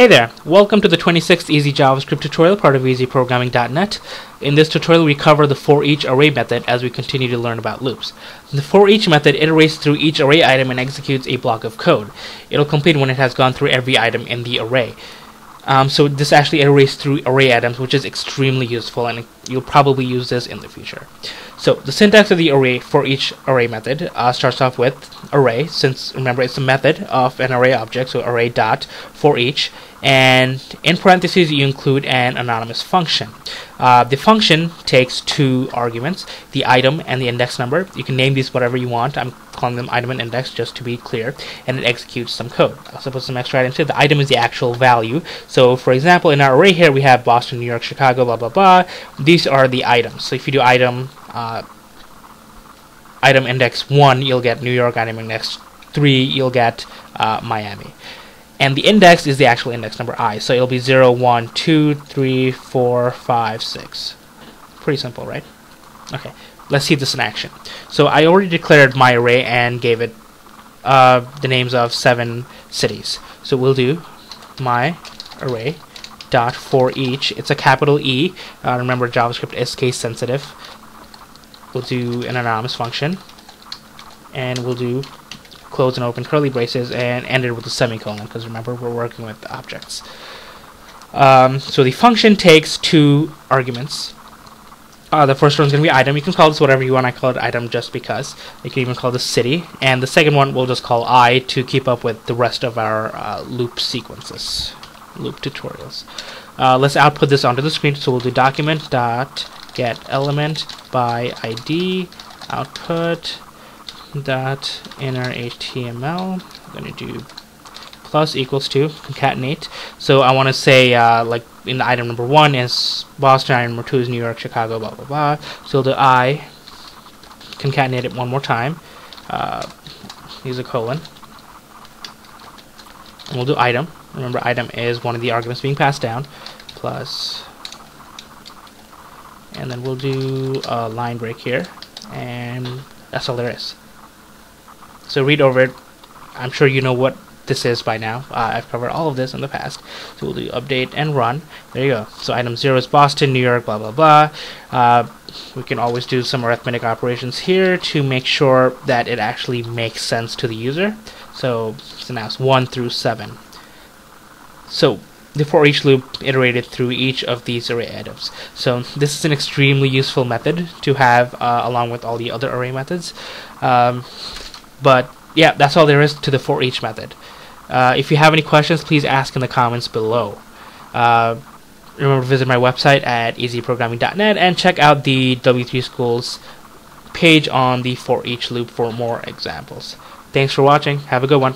Hey there, welcome to the 26th Easy JavaScript tutorial, part of easyprogramming.net. In this tutorial we cover the for each array method as we continue to learn about loops. The for each method iterates through each array item and executes a block of code. It'll complete when it has gone through every item in the array. Um, so this actually iterates through array items, which is extremely useful, and you'll probably use this in the future. So the syntax of the array for each array method uh, starts off with array, since remember it's a method of an array object, so array dot for each, and in parentheses you include an anonymous function. Uh, the function takes two arguments, the item and the index number. You can name these whatever you want. I'm calling them item and index just to be clear, and it executes some code. I'll put some extra items here. The item is the actual value. So for example, in our array here we have Boston, New York, Chicago, blah blah blah. These are the items. So if you do item uh, item index 1, you'll get New York. Item index 3, you'll get uh, Miami and the index is the actual index number i. So it'll be 0, 1, 2, 3, 4, 5, 6. Pretty simple, right? Okay, let's see this in action. So I already declared my array and gave it uh, the names of seven cities. So we'll do my array dot for each. It's a capital E. Uh, remember, JavaScript is case sensitive. We'll do an anonymous function, and we'll do close and open curly braces and end it with a semicolon because remember we're working with objects. Um, so the function takes two arguments. Uh, the first one's going to be item. You can call this whatever you want. I call it item just because. You can even call this city. And the second one we'll just call i to keep up with the rest of our uh, loop sequences, loop tutorials. Uh, let's output this onto the screen. So we'll do document dot get element by id output dot inner HTML. I'm to do plus equals to concatenate. So I want to say uh, like in the item number one is Boston, item number two is New York, Chicago, blah blah blah. So the I concatenate it one more time. Uh, use a colon. And we'll do item. Remember, item is one of the arguments being passed down. Plus, and then we'll do a line break here, and that's all there is. So read over it. I'm sure you know what this is by now. Uh, I've covered all of this in the past. So we'll do update and run. There you go. So item 0 is Boston, New York, blah, blah, blah. Uh, we can always do some arithmetic operations here to make sure that it actually makes sense to the user. So, so now it's 1 through 7. So the for each loop iterated through each of these array items. So this is an extremely useful method to have uh, along with all the other array methods. Um, but yeah, that's all there is to the for each method. Uh, if you have any questions, please ask in the comments below. Uh, remember to visit my website at easyprogramming.net and check out the W3 Schools page on the for each loop for more examples. Thanks for watching. Have a good one.